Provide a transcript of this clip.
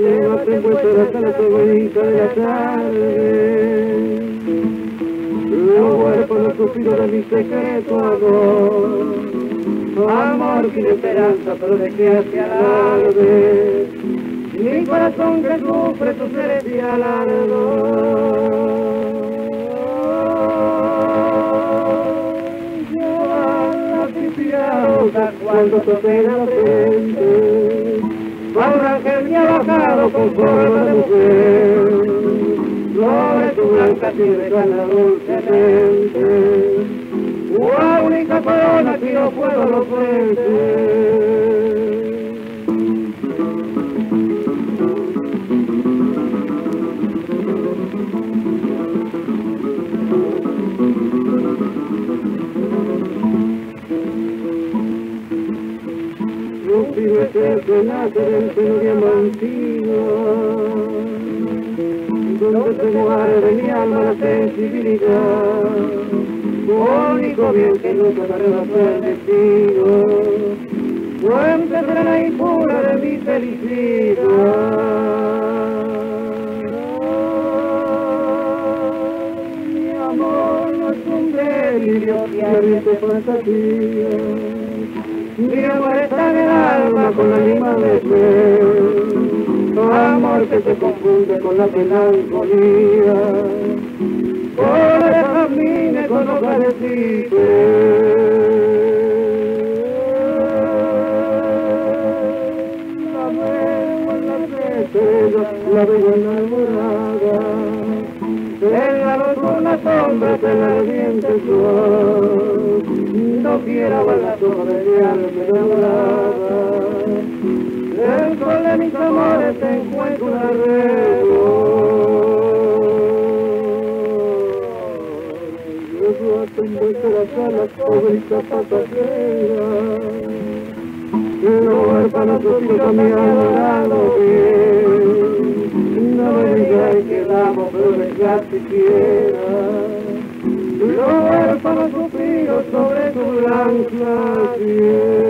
Llévate puesto hasta la seguidita de la tarde. Los huérfanos los suspiros de mi secreto amor. Amor sin esperanza, pero de que hace alarde. Mi corazón que sufre tu. Lleva la pipiauta cuando toque la frente. Cuando ángel me ha bajado con forma de mujer. Sobre tu blanca piel gana dulcemente. La única corona que no puedo lo frente. Un pibe que nace del seno diamantino donde se guarde mi alma la sensibilidad, único bien que nunca me rebasó el destino, fuente serena y pura de mi felicidad. Mi amor no delirio ardiente fantasía, mi amor está en el alma con la lima de fe que se confunde con la melancolía, por el camine con los La veo en las estrellas, la veo enamorada, en la nocturna sombra de la ardiente flor, no quiera la sobre mi alma enamorada. Sol de mis amores tengo las alas pobreza pasajera. No huérfanos sus mi adorado bien. No me digáis que damos, pero dejar siquiera. Los huérfanos suspiros sobre tu blanca piel.